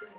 Pronto?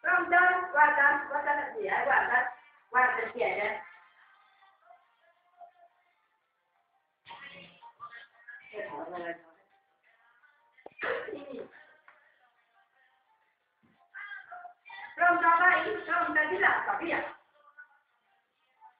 Guarda, guarda la zia, guarda, guarda il piede. Pronta, vai, pronta, di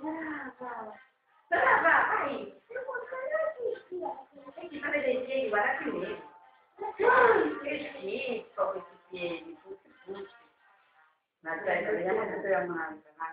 Brava! Brava! Aí! Eu vou ficar aqui. Aqui, para ele, Guarapim mesmo. Esqueci, só esse ele, putz, Mas aí também é muito dramática,